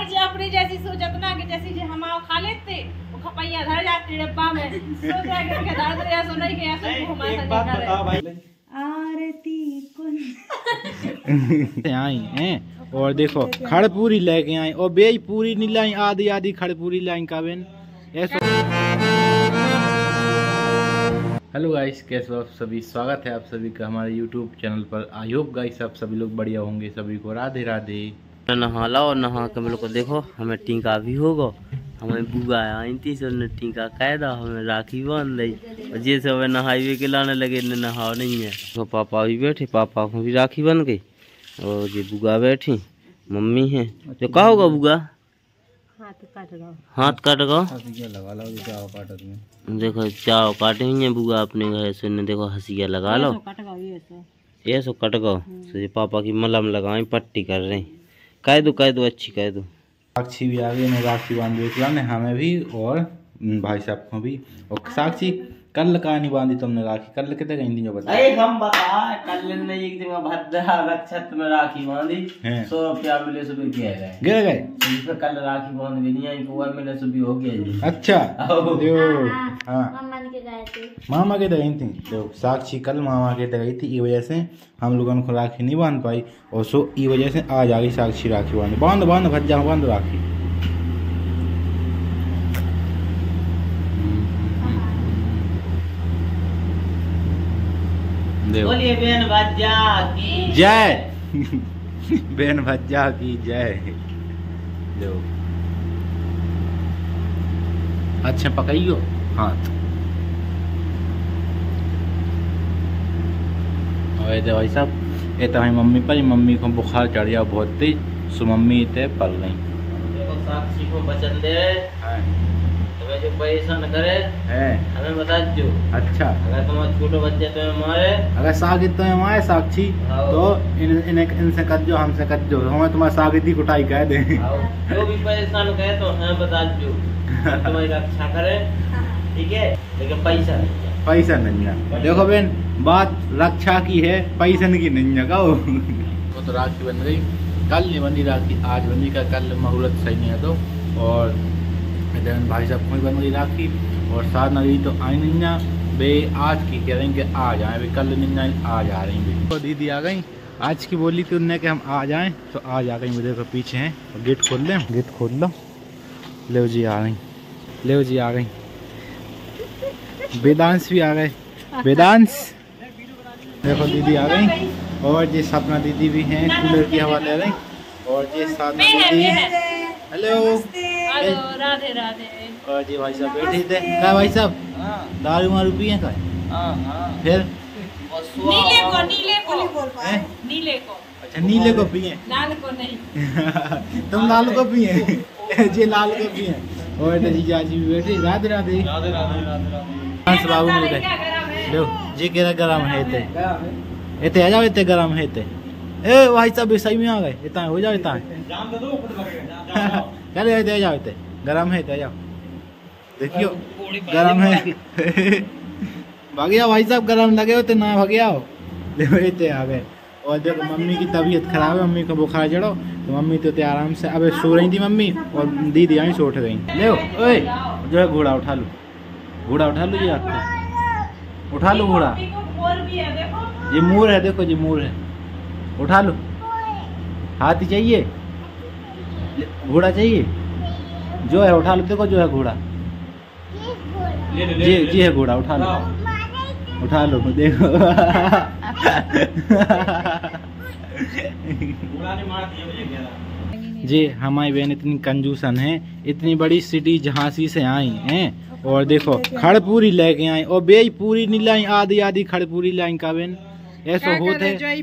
भाई जी अपनी जैसी सोचत ना कि जैसी जी हम आओ खा लेते वो खपैया धर जाती डब्बा में। सोच रहा कि के दाद रे सो नहीं के ऐसे नहीं, को हमारे एक बात। बताओ भाई। आरती कुन। आई हैं और देखो खड़पूरी लेके आई और बेई पूरी नहीं लाई आधी आधी खड़पूरी लाई का बेन। ऐसा। हेलो गाइस कैसे हो आप सभी? स्वागत है आप सभी का हमारे यूट्यूब चैनल पर। आई होप गाइस आप सभी लोग बढ़िया होंगे सभी को राधे राधे नहा लो और नहा के मेरे को देखो हमें टीका भी होगा। हमें बुआ आई थी सो ने टीका कह दा हमें राखी बाँध दी और जैसे हमें नहाईवे के लाने लगे ने नहा नहीं है। तो पापा भी बैठे पापा को भी राखी बन गई। और ये बुआ बैठी मम्मी है। तो कहा होगा बुआ? हाथ काट गो लगा लो जाओ देखो चाव काटे ही। हैं बुआ अपने घर से ने देखो हंसिया लगा लो। ये सो कट गो तो पापा की मलम लगाई पट्टी कर रहे। कह दो कह दो, अच्छी कह दो। साक्षी भी आ गई, मैं राखी बाँध हमें भी और भाई साहब को भी। और साक्षी कल का नहीं बांधी तुमने राखी। कल कितने गई थी जो बता अरे हम बता कल ने एक जगह भद्रा रक्षत में राखी बांधी हैं। सौ रुपया मिले सुबह कह रहे गिर गए? इस पे कल राखी बाँध गई नहीं आई को मिले सुबह हो गया जी। अच्छा। आओ। जो हाँ मामा के गई थी। तो साक्षी कल मामा के गई थी ई वजह से हम लोगों को राखी नहीं बाँध पाई। और सो ई वजह से आज आ गई साक्षी राखी बाँध। बाँध बाँध भज्जा बाँध राखी। बोलिए बहन भज्जा की जय। बेन भज्जा की जय। लो। अच्छा पकाइयो हाथ। और भाई साहब ये तो हमारी मम्मी पर मम्मी को बुखार चढ़ गया बहुत तेज सो मम्मी ते पल गई देखो साक्षी को वचन दे। तुम्हें जो परेशान करे है। हमें बता दो अच्छा। अगर तुम्हारे छोटे बच्चे तुम्हें मारे अगर सागित तो हमारे साक्षी हाँ। तो इन इन्हें इनसे कट जो हमसे कट जो हमें तुम्हारा सागित ही कुटाई कह दे। जो भी परेशान करे तो हमें बता दो तुम्हारी रक्षा करे ठीक है? लेकिन पैसा नहीं पैसा नहीं है। देखो बहन बात रक्षा की है पैसन की नहीं है कहो। वो तो राखी बन गई। कल नहीं बनी राखी आज बनी का कल मुहूर्त सही नहीं है तो। और इधर भाई साहब को भी बन गई राखी। और साथ नदी तो आई नहीं ना। बे आज की कह रहे हैं कि आ जाए। कल नहीं आई आज आ रही हैं तो दीदी आ गई। आज की बोली थी उनने कि हम आ जाएँ। तो आज आ गई। मुझे तो पीछे हैं। और गेट खोल लें। गेट खोल लो। ले जी आ गई। ले जी आ गई। वेदांश भी आ गए। वेदांश देखो दीदी आ गई। और ये सपना दीदी भी हैं। कूलर की हवा ले रही। और ये में दीदी। Hello hello Radhe Radhe. और जी भाई साहब बैठे थे। क्या भाई साहब? दारू मारू पिए का फिर? नीले को नीले को। हैं? नीले को। अच्छा नीले को पिए। लाल को नहीं। तुम लाल को पिए? जी लाल को पिए। और तो जीजा जी भी बैठे। राधे राधे। राधे राधे राधे राधे। बाबू मिल गए लो जी केरा गरम है ते इतने आ जाओ इतने गरम है ते ए भाई साहब सही में आ गए। इतना हो जाओ इतना जाम दे दो जाओ चले इतने गरम है आ जाओ। देखियो गरम है। भागिया भाई साहब गरम लगे हो तो ना भागिया हो। देखो इतने आ गए। और देखो मम्मी की तबीयत खराब है मम्मी को बुखार चढ़ो तो मम्मी तो आराम से। अबे सो रही थी मम्मी और दीदी आई सो उठ गई। ले ओए जो है घोड़ा उठा लो। घोड़ा उठा लो ये आपको उठा लो घोड़ा। ये मोर है देखो। ये मोर है उठा लो। हाथी चाहिए। घोड़ा चाहिए? जो है उठा लो देखो जो है घोड़ा। जी जी है घोड़ा उठा लो। उठा लो देखो। मुझे कह जी हमारी बहन इतनी कंजूसन है इतनी बड़ी सिटी झांसी से आई हैं और देखो खड़पूरी लेके आई और बेई पूरी नहीं लाई आधी आधी खड़पूरी लाई का बहन। ऐसा होते ही।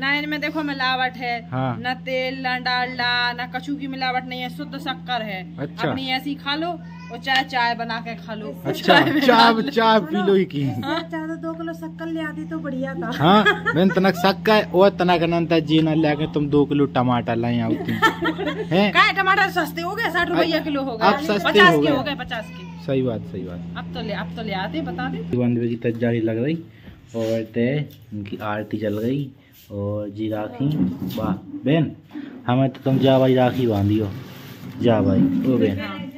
ना इनमें देखो मिलावट है हाँ। न तेल न डालडा न कछू की मिलावट नहीं है शुद्ध शक्कर है। अच्छा। अपनी ऐसी खा लो और चाहे चाय बना के खा लो। अच्छा चाय चाय पी लो ही की। चाहे दो किलो शक्कर ले आती तो बढ़िया था। हाँ मैंने तनक सक्का है और तनक अनंता जी न लेके तुम दो किलो टमाटर लाई आती हैं? क्या टमाटर सस्ते हो गए? साठ रुपया किलो हो गए। पचास के हो गए। पचास के। सही बात सही बात। अब तो ले अब तो ले आते बता दे। बंद की तैयारी लग रही और ते उनकी आरती चल गई। और जी राखी, वाह, बहन, हमें तो तुम जा भाई राखी बांधी हो जा भाई हो गए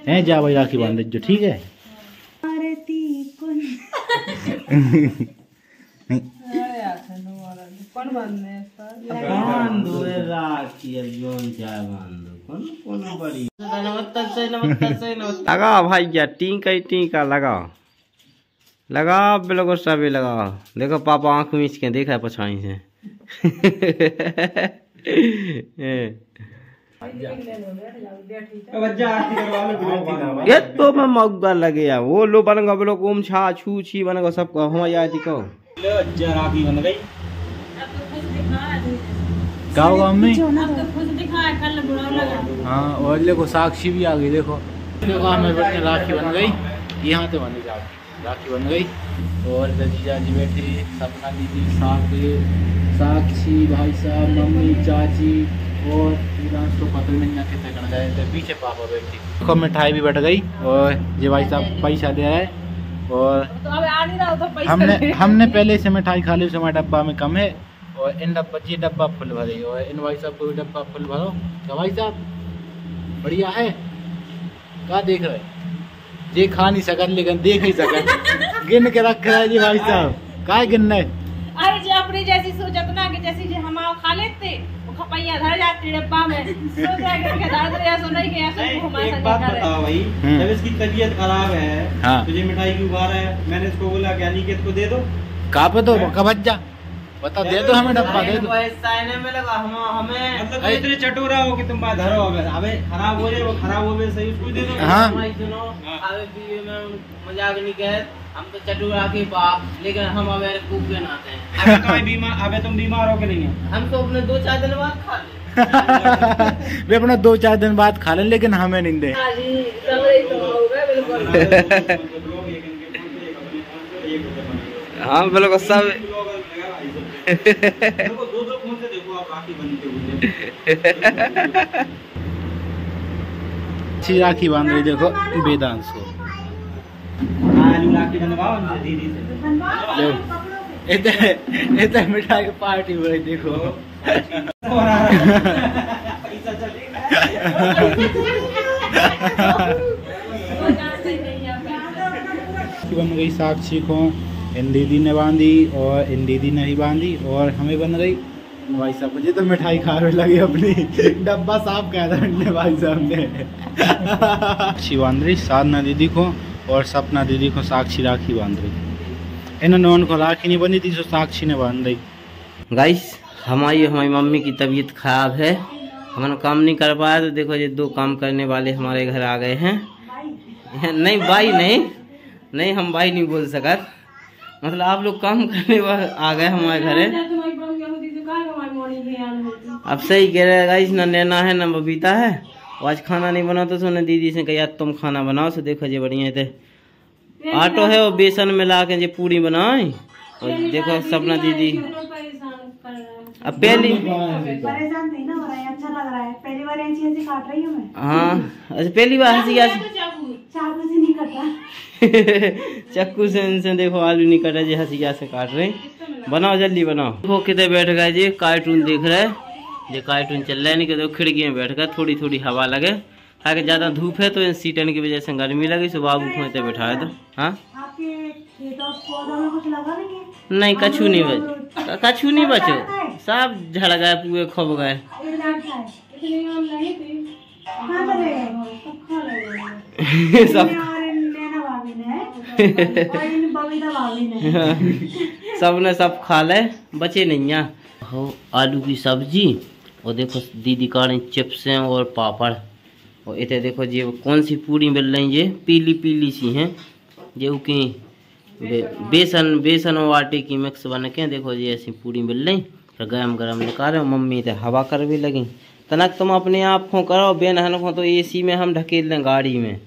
हैं जा भाई राखी बाँध जो ठीक है? लगाओ भाई क्या टीका ही टीका लगाओ। लगाओ, बिल्कुल सभी लगाओ। देखो पापा आँख मीच के देखा है पछाई से। ये तो मैं मौका लगे यार। वो लो बन गो लोग ओम छा छू छी बन गो सब हो या जी को ले अच्छा राखी बन गई। अब तो खुश दिखा है। गाँव गाँव में अब तो खुश दिखा कल बुरा लगा। हाँ और देखो साक्षी भी आ गई देखो। हमें बैठे राखी बन गई। यहाँ तो बनी राखी राखी बन गई और जीजा जी बैठे सपना दीदी साथ साक्षी भाई साहब मम्मी चाची और फ्रीलांस तो पता नहीं ना कितने करना जाए तो पीछे पापा बैठी। देखो मिठाई भी बैठ गई और ये भाई साहब पैसा दे रहा है और तो अब आ नहीं रहा तो हमने हमने पहले से मिठाई खा ली उस समय डब्बा में कम है और इन डब्बा जी डब्बा फुल भरे और इन भाई साहब को भी डब्बा फुल भरो। क्या भाई साहब बढ़िया है? क्या देख रहे ये खा नहीं सकत लेकिन देख ही सकत। गिन के रख रहा है जी भाई साहब। काय गिनना है? अरे जे अपनी जैसी सोचत ना कि जैसी जे हम आओ खा लेते वो खपैया धर जाते डब्बा में। सोच रहा है कि धर दे ऐसा नहीं कि ऐसा घुमा एक बात बताओ भाई हम्म। जब इसकी तबीयत खराब है हाँ। तुझे मिठाई क्यों खा रहा है मैंने इसको बोला कि अनिकेत को दे दो। कहा पे तो कबज जा? बता दे दो हमें डब्बा दे दो। में लगा हम हमें मतलब तुम इतने चटोरा हो कि तुम बात धरो अबे अबे खराब हो जाए वो खराब हो गए सही उसको दे दो। हाँ। हमारी सुनो। अबे बीवी में मज़ाक नहीं कहे हम तो चटुरा के बाप लेकिन हम अबे कुक के नाते हैं। अबे बीमार अबे तुम बीमार हो के नहीं? है हम तो अपने दो चार दिन बाद खा ले। वे अपना दो चार दिन बाद खा लें लेकिन हमें नहीं दे। हाँ सब तो बिल्कुल। हाँ सब देखो दो दो फ़ोन से देखो आप राखी बनते हुए अच्छी राखी बाँध रही देखो वेदांश को मिठाई की पार्टी हो रही देखो। है बन गई साक्षी को इन दीदी ने बांधी और इन दीदी ने ही बांधी और हमें बन गई भाई साहब मुझे तो मिठाई खाने लगी अपनी। डब्बा साफ़ कह रहा है भाई साहब ने। साक्षी बाँध रही साधना दीदी को और सपना दीदी को साक्षी राखी बाँध रही। इन्होंने उनको राखी नहीं बंधी थी तो साक्षी ने बाँध रही। गाइस हमारी हमारी मम्मी की तबीयत खराब है। हमने काम नहीं कर पाया तो देखो ये दो काम करने वाले हमारे घर आ गए हैं। नहीं भाई नहीं। नहीं हम भाई नहीं बोल सकत। मतलब आप लोग काम करने वाले आ गए हमारे घर। तो अब सही कह रहे गाइस न नैना है न बबीता है। और आज खाना नहीं बना तो सोने दीदी से कहा तुम खाना बनाओ तो देखो ये बढ़िया थे आटो है वो बेसन में ला के ये पूरी बनाए। और देखो सपना दीदी। है। अब पहली परेशान नहीं ना हो है अच्छा लग रहा है। पहली बार ऐसी ऐसी काट रही हूँ मैं। हाँ अच्छा पहली बार हँसी आ चाकू चाकू से नहीं कट। रहा चक्कू से इनसे देखो आलू नहीं कटा जी हंसिया से काट रहे बनाओ जल्दी बनाओ। वो कितने बैठ गए जी कार्टून देख रहे ये कार्टून चल रहा है नहीं कि देखो खिड़की में बैठ कर थोड़ी थोड़ी हवा लगे। ताकि ज़्यादा धूप है तो इन सीटन की वजह से गर्मी लगी सो बाबू को इतने बैठाए तो। हाँ? आपके खेतों पौधों में कुछ लगा नहीं? है नहीं कछू नहीं बच कछू नहीं बचो। सब झड़ गए पूरे खब गए। सब और ने और सब खा ले, बचे नहीं हैं। आलू की सब्ज़ी, और देखो दीदी का चिप्स हैं और पापड़। और इतने देखो ये कौन सी पूरी मिल रही ये पीली पीली सी हैं। जो कि बेसन बेसन और आटे की मिक्स बन के देखो ये ऐसी पूरी मिल रही। फिर गरम गरम निकाल रहे मम्मी तो हवा कर भी लगी। तनक तुम अपने आप को करो, बेनहन को तो एसी में हम ढकेल दें गाड़ी में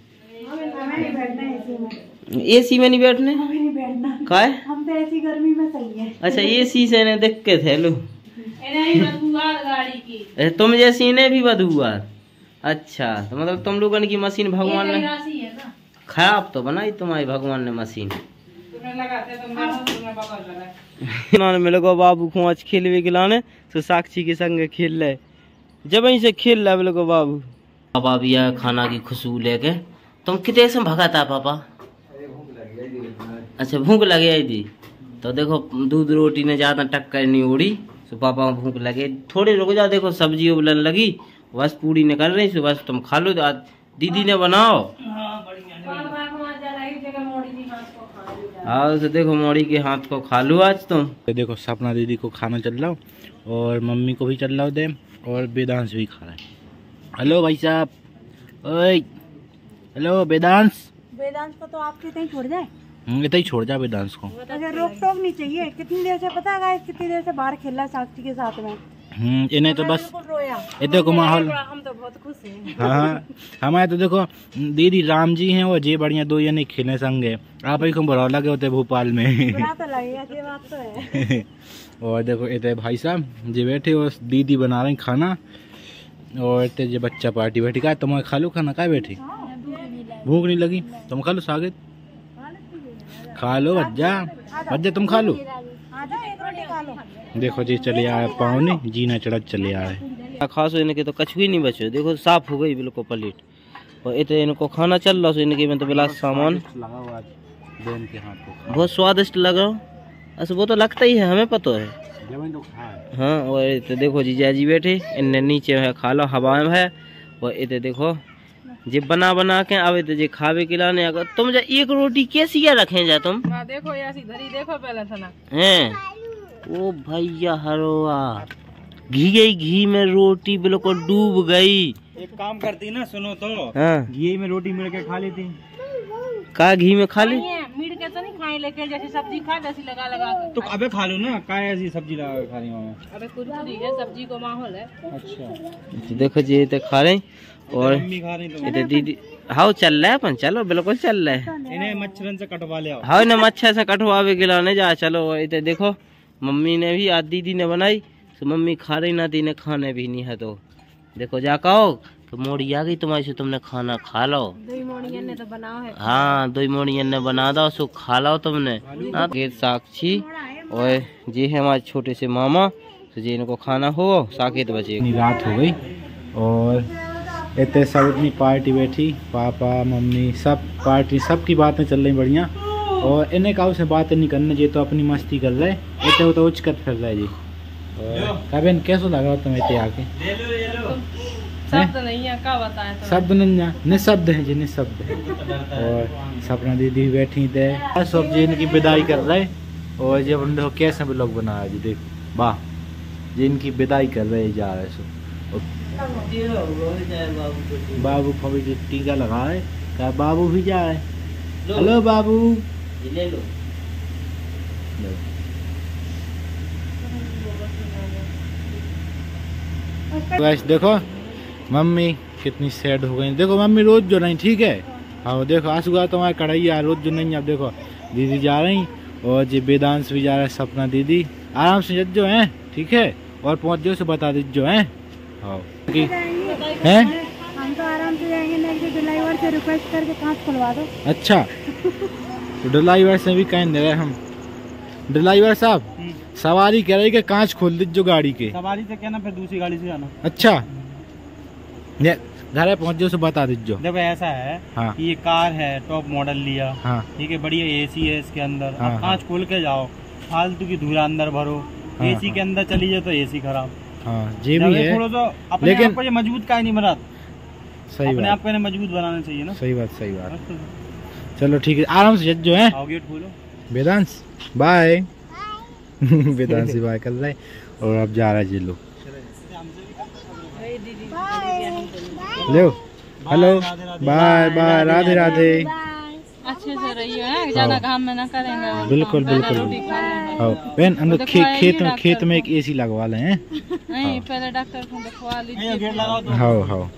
हमें नहीं बैठना है ऐसे में एसी में नहीं बैठने? हमें नहीं बैठना। काय हम तो ऐसी गर्मी में सही है। अच्छा एसी से ने देख के थे लो। गाड़ी की। तुम जैसी ने भी बधुआ अच्छा तो मतलब तुम लोगन की मशीन भगवान ने है खराब तो बनाई तुम्हारी भगवान ने मशीन। तुम्हें लगाते तो लगा मेरे को बाबू को आज खेलवे के लाने तो साक्षी के संग खेल रहे जब ही से खेल रहा मेरे को बाबू। पापा भी खाना की खुशबू लेके। तुम कितने से भगा था पापा? अच्छा भूख लगे आई थी। तो देखो दूध रोटी ने ज़्यादा टक्कर नहीं उड़ी तो पापा को भूख लगे। थोड़ी रुक जाओ देखो सब्ज़ी उबलन लगी बस पूरी ने कर रही सो बस तुम खा लो आज दीदी ने बनाओ। आओ तो देखो मोड़ी के हाथ को खा लो आज तुम। तो देखो सपना दीदी को खाना चल रहा हूँ और मम्मी को भी चल रहा हूँ दे और वेदांश भी खा रहा है। हेलो भाई साहब ओए हेलो वेदांश। वेदांत को तो आपके कहीं छोड़ जाए? इतना ही छोड़ जा वेदांश को। मुझे रोक टोक नहीं चाहिए। कितनी देर से पता है कितनी देर से बाहर खेल रहा साक्षी के साथ में? हम्म, इन्हें तो बस ये देखो माहौल। हम तो बहुत खुश हैं। हाँ हाँ। हमारे तो देखो दीदी राम जी हैं और जे बढ़िया दो यानी खेलने संगे आप ही को बुरा लगे होते भोपाल में। तो तो है। और देखो इतने भाई साहब जे बैठे और दीदी बना रहे हैं खाना। और इतने जे बच्चा पार्टी बैठी। का तुम खा लो खाना का बैठी? भूख नहीं लगी। तुम खा लो सागित। खा लो बच्चा बच्चा तुम खा लो आ जाओ एक रोटी खा लो देखो जी चले आ रहे पाँव ने जीना चढ़त चले आ रहे। खास इनके तो कछु ही नहीं बचे। देखो साफ़ हो गई बिल्कुल प्लेट। और इतने इनको खाना चल रहा सो इनके में तो बिला सामान। बहुत स्वादिष्ट लगा अच्छा वो तो लगता ही है हमें पता है। तो हाँ। और तो देखो जीजा जी बैठे। इनने नीचे है खा लो हवा में है। और इतने देखो जे बना बना के आवे तो जे खावे खिलाने अगर तुम जा एक रोटी कैसी या रखे जा तुम? देखो ऐसी धरी देखो पहले था ना। हैं? ओ भैया हरवा घी गई घी में रोटी बिल्कुल डूब गई। एक काम करती ना सुनो तो। हाँ। घी में रोटी मिल के खा लेती। का घी में खा ली? मीट के तो नहीं खाए लेके जैसी सब्ज़ी खा जैसी लगा लगा तो अबे खा लो ना काय ऐसी सब्ज़ी लगा के खा रही हूँ? अबे कुरकुरी है सब्ज़ी को माहौल है। अच्छा। तो देखो जी तो खा रहे हैं। और मम्मी खा रही तो। दीदी हाँ चल रहा है अपन? चलो बिल्कुल चल रहा है। इन्हें मच्छरन से कटवा ले आओ। हाँ ना मच्छर से कटवावे खिलाने जा चलो तो देखो। मम्मी ने भी आज दीदी ने बनाई तो मम्मी खा रही ना दी ने खाने भी नहीं है तो। देखो जा कहो तो मोड़ी आ गई तुम्हारी से तुमने खाना खा लो ने तो बनाओ है। हाँ दो मोड़ियन ने बना दो सो खा लो तुमने। हाँ, ये साक्षी और ये है हमारे छोटे से मामा तो जी इनको खाना हो साकेत बचे रात हो गई और इतने सब इतनी पार्टी बैठी पापा मम्मी सब पार्टी सबकी बातें चल रही बढ़िया। और इन्हें काउ से बातें नहीं करने जी तो अपनी मस्ती कर रहे इतने वो तो उचकत फिर रहे जी। कबिन कैसा लगा तुम्हें इतने आके? ले लो शब्द नहीं है क्या बताए तो शब्द नहीं निशब्द है जी निशब्द है। और सपना दीदी भी बैठी थे सब जी इनकी विदाई कर रहे और जब देखो कैसे भी लोग बनाया जी देखो। वाह। जी इनकी विदाई कर रहे जा रहे सो बाबू को भी टीका लगाए है कहा बाबू भी जाए। हेलो बाबू। ले देखो मम्मी कितनी सैड हो गई। देखो मम्मी रोज जो नहीं ठीक है? हाँ देखो आँसू आ तुम्हारे कढ़ाई आ रोज जो नहीं अब देखो दीदी जा रही और जी वेदांश भी जा रहा है सपना दीदी। आराम से जज जो है ठीक है? और पहुँच जाओ से बता दीजिए हैं हाँ। हैं। हम तो आराम से जाएँगे नेक्स्ट ड्राइवर से रिक्वेस्ट करके कांच खुलवा दो? अच्छा। तो ड्राइवर से भी कहीं दे रहे हम। ड्राइवर साहब सवारी कह रही कि कांच खोल दीजिए गाड़ी के। सवारी से कहना फिर दूसरी गाड़ी से जाना। अच्छा। घर पहुँच जाओ से बता दीजिए। देखो ऐसा है हाँ। कि ये कार है टॉप मॉडल लिया। हाँ। ठीक है बढ़िया एसी है इसके अंदर। हाँ, कांच खोल के जाओ फालतू की धूरा अंदर भरो। हाँ, एसी हाँ। के अंदर चली जाए तो एसी खराब। हाँ ये भी है। थोड़ा सा अपने लेकिन- आप को ये मज़बूत का नहीं बना सही अपने बात। आप को मज़बूत बनाना चाहिए ना। सही बात सही बात। तो- चलो ठीक है आराम से जो है। वेदांश बाय। वेदांश भी बाय कर रहे। और अब जा रहा है जी लोग। लो। Hello bye bye Radhe Radhe अच्छे से रहिए हैं? ज़्यादा काम में ना करेंगे। बिल्कुल बिल्कुल। हाँ। बहन अंदर खे, खेत में खेत में एक एसी लगवा ले हैं? नहीं पहले डॉक्टर को दिखवा लीजिए। गेट लगाओ तो। हाँ हाँ।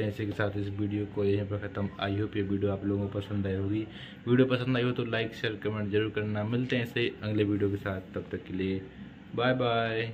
ऐसे के साथ इस वीडियो को यहीं पर ख़त्म। आई होप ये वीडियो आप लोगों को पसंद आई होगी। वीडियो पसंद आई हो तो लाइक शेयर कमेंट ज़रूर करना। मिलते हैं ऐसे अगले वीडियो के साथ। तब तक के लिए बाय बाय